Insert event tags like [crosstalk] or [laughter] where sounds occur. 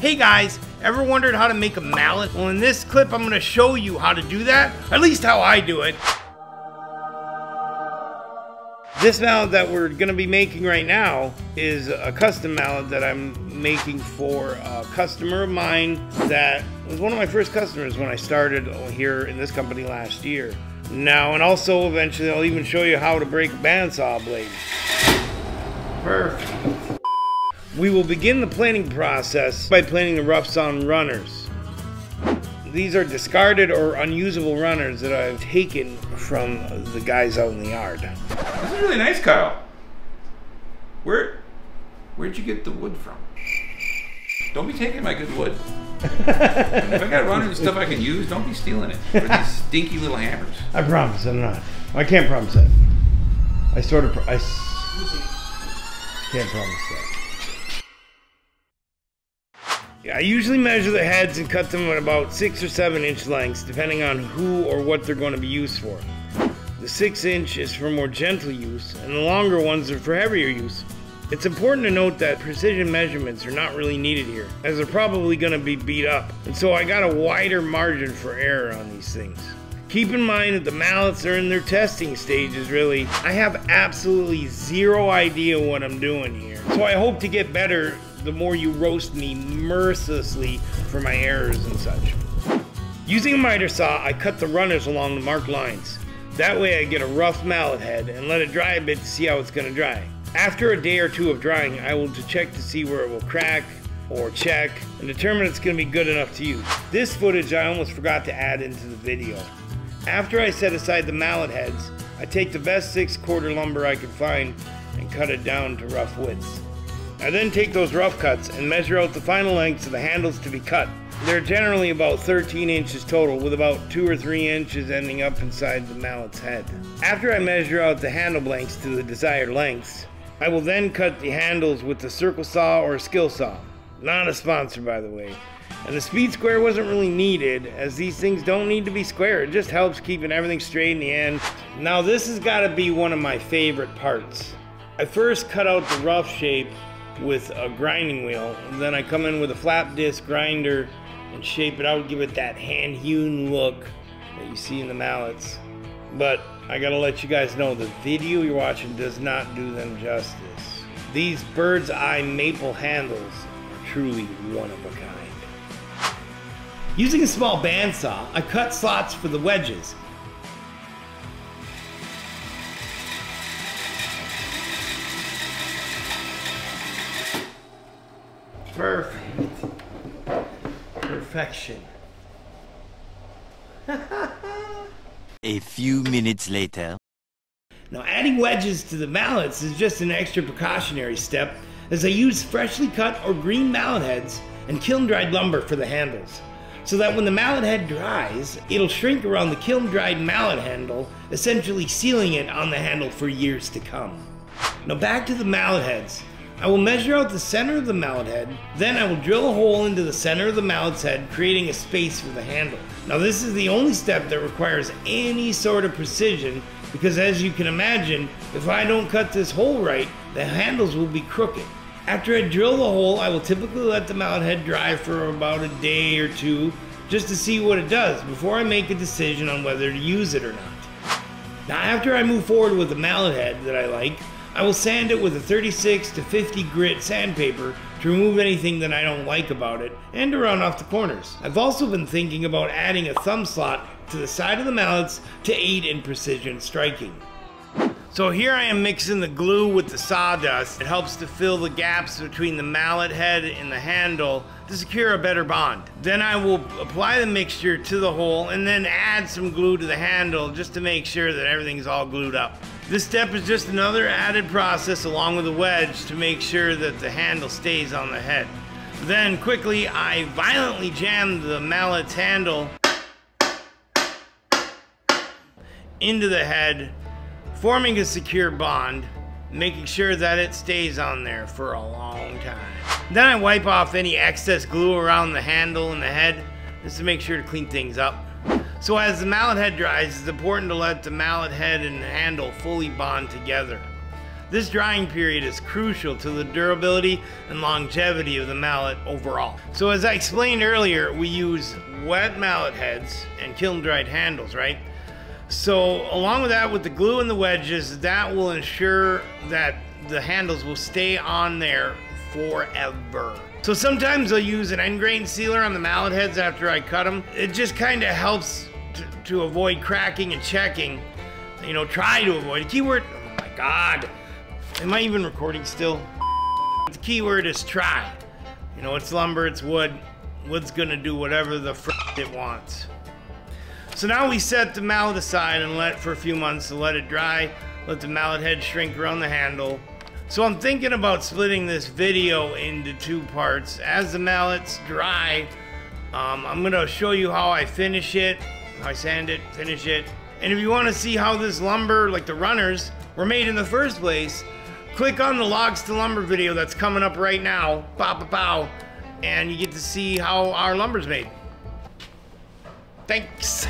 Hey guys, ever wondered how to make a mallet? Well in this clip I'm going to show you how to do that, at least how I do it. This mallet that we're going to be making right now is a custom mallet that I'm making for a customer of mine that was one of my first customers when I started here in this company last year. Now, and also eventually I'll even show you how to break a bandsaw blade. Perfect. We will begin the planning process by planing the roughs on runners. These are discarded or unusable runners that I've taken from the guys out in the yard. This is really nice, Kyle. Where, where'd you get the wood from? Don't be taking my good wood. [laughs] if I got runners and stuff I can use, don't be stealing it for these stinky little hammers. I promise I'm not. I can't promise that. I sort of. I can't promise that. I usually measure the heads and cut them at about 6 or 7 inch lengths, depending on who or what they're going to be used for. The 6 inch is for more gentle use, and the longer ones are for heavier use. It's important to note that precision measurements are not really needed here, as they're probably going to be beat up, and so I got a wider margin for error on these things. Keep in mind that the mallets are in their testing stages, really. I have absolutely zero idea what I'm doing here, so I hope to get better the more you roast me mercilessly for my errors and such. Using a miter saw, I cut the runners along the marked lines. That way I get a rough mallet head and let it dry a bit to see how it's going to dry. After a day or two of drying, I will check to see where it will crack or check and determine it's going to be good enough to use. This footage I almost forgot to add into the video. After I set aside the mallet heads, I take the best 6 quarter lumber I can find and cut it down to rough widths. I then take those rough cuts and measure out the final lengths of the handles to be cut. They're generally about 13 inches total, with about 2 or 3 inches ending up inside the mallet's head. After I measure out the handle blanks to the desired lengths, I will then cut the handles with the circle saw or Skil saw. Not a sponsor, by the way. And the speed square wasn't really needed, as these things don't need to be square. It just helps keeping everything straight in the end. Now this has got to be one of my favorite parts. I first cut out the rough shape with a grinding wheel. And then I come in with a flap disc grinder and shape it out, give it that hand hewn look that you see in the mallets. But I gotta let you guys know the video you're watching does not do them justice. These bird's eye maple handles are truly one of a kind. Using a small bandsaw, I cut slots for the wedges Perfect. Perfection. [laughs] A few minutes later. Now adding wedges to the mallets is just an extra precautionary step as I use freshly cut or green mallet heads and kiln dried lumber for the handles. So that when the mallet head dries, it'll shrink around the kiln dried mallet handle, essentially sealing it on the handle for years to come. Now back to the mallet heads. I will measure out the center of the mallet head, then I will drill a hole into the center of the mallet's head, creating a space for the handle. Now this is the only step that requires any sort of precision, because as you can imagine, if I don't cut this hole right, the handles will be crooked. After I drill the hole, I will typically let the mallet head dry for about a day or two, just to see what it does, before I make a decision on whether to use it or not. Now after I move forward with the mallet head that I like, I will sand it with a 36 to 50 grit sandpaper to remove anything that I don't like about it and to round off the corners. I've also been thinking about adding a thumb slot to the side of the mallets to aid in precision striking. So here I am mixing the glue with the sawdust. It helps to fill the gaps between the mallet head and the handle to secure a better bond. Then I will apply the mixture to the hole and then add some glue to the handle just to make sure that everything's all glued up. This step is just another added process along with the wedge to make sure that the handle stays on the head. Then quickly I violently jam the mallet's handle into the head, forming a secure bond, making sure that it stays on there for a long time. Then I wipe off any excess glue around the handle and the head just to make sure to clean things up. So as the mallet head dries, it's important to let the mallet head and handle fully bond together. This drying period is crucial to the durability and longevity of the mallet overall. So as I explained earlier, we use wet mallet heads and kiln dried handles, right? So along with that, with the glue and the wedges, that will ensure that the handles will stay on there forever. So sometimes I'll use an end grain sealer on the mallet heads after I cut them. It just kind of helps to, to avoid cracking and checking. You know, try to avoid. Keyword, oh my God. Am I even recording still? The keyword is try. You know, it's lumber, it's wood. Wood's gonna do whatever the it wants. So now we set the mallet aside and let it for a few months to let it dry. Let the mallet head shrink around the handle. So I'm thinking about splitting this video into two parts. As the mallets dry, um, I'm gonna show you how I finish it, how I sand it, finish it. And if you wanna see how this lumber, like the runners, were made in the first place, click on the logs to lumber video that's coming up right now, pow pow pow, and you get to see how our lumber's made. Thanks.